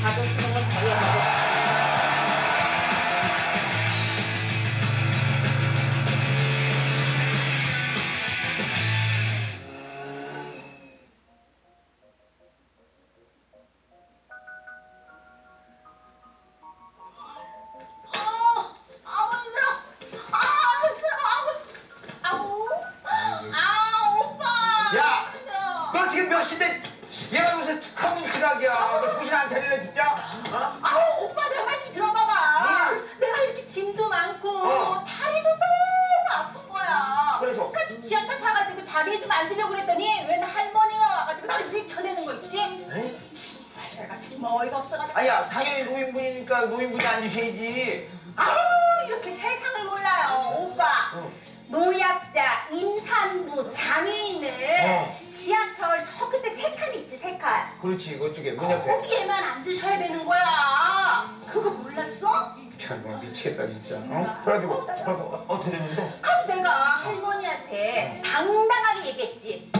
자주 쓰는 건 거의. 어. 아 오빠. 야! 너 지금 몇 시인데 얘가 무슨 컴 시각이야. 너 정신 안 차리네 진짜. 어? 아우 오빠 내말 들어봐봐. 뭘? 내가 이렇게 짐도 많고 어. 다리도 너무 아픈 거야. 그래서? 그래서 지하철 타가지고 자리에 좀 앉으려고 그랬더니 웬 할머니가 와가지고 나를 밀쳐내는 거 있지? 에이? 정말 내가 정말 어이가 없어가지고 아야 당연히 노인분이니까 노인분이 앉으셔야지. 아우 이렇게 세상을 몰라요 오빠. 어. 노약자, 임산부, 장애인을 어. 지하철 저 끝에 세 칸 있지 세 칸. 그렇지 그쪽에 문 옆에. 거기에만 앉으셔야 되는 거야. 그거 몰랐어? 정말 미치겠다 진짜. 어? 그래가지고 그래가지고 어떻게 됐는데? 그럼 내가 할머니한테 당당하게 얘기했지.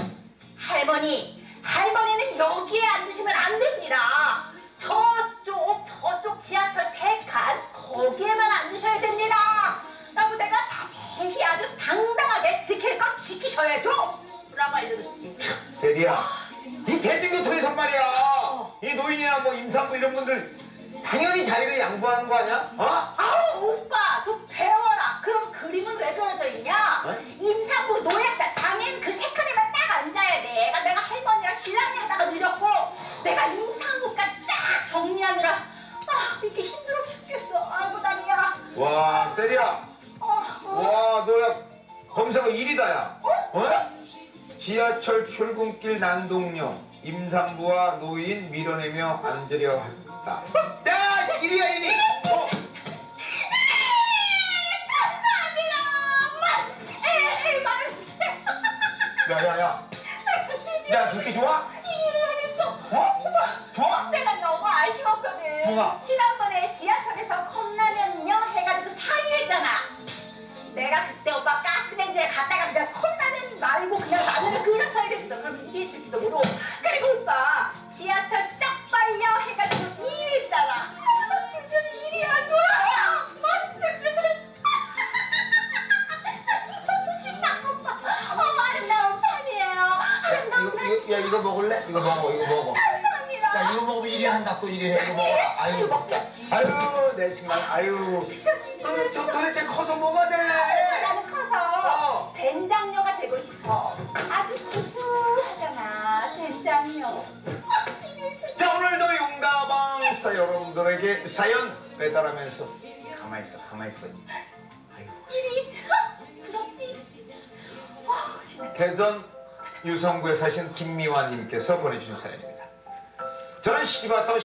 할머니, 할머니는 여기에 앉으시면 안 됩니다. 저쪽, 저쪽 지하철 세 칸, 거기에만 앉으셔야 됩니다. 라고 내가 자세히 아주 당당하게 지킬 건 지키셔야죠. 라고 알려줬지. 세리야. 이 대중교통에선 말이야. 이 노인이나 뭐 임산부 이런 분들 당연히 자리를 양보하는 거 아니야? 어? 아우, 오빠, 좀 배워라. 그럼 그림은 왜 그려져 있냐? 어? 임산부, 노약자, 장애인 그 세 칸에만 딱 앉아야 돼. 내가, 내가 할머니랑 신랑이 하다가 늦었고, 내가 임산부까지 딱 정리하느라, 아, 이렇게 힘들어 죽겠어. 아이고, 다리야. 와 세리야. 어, 어. 와 너야 검사가 일이다야. 어? 지하철 출근길 난동녀 임산부와 노인 밀어내며 앉으려 했다. 야 일이야 일이. 어. 감사합니다. 만세, 만세. 야야야. 야 그렇게 좋아? 어? 좋아? 내가 너무 아쉬웠거든. 뭐가? 지난번에 지하철에서 컵라면요 해가지고 상의했잖아. 내가 그때 오빠 가스레인지에 갖다가 그냥 컵라면 말고 그냥 라 2위일지도 모르고. 그리고 오빠 지하철 쫙 빨려 해가지고 2위잖아. 완전 1위라고 야 이거 먹을래? 이거 먹어 이거 먹어. 감사합니다. 야 이거 먹으면 1위 한다고 1위 해. 이거 먹어. 아유 먹자. 아유 내 정말 아유. 도, 도대체 커서 뭐가 돼? 자 오늘도 용다방사 여러분들에게 사연 배달하면서 가만히 있어 가만히 있어. 이리 부럽지? 어. 대전 유성구에 사신 김미화님께서 보내주신 사연입니다. 저는 시집 와서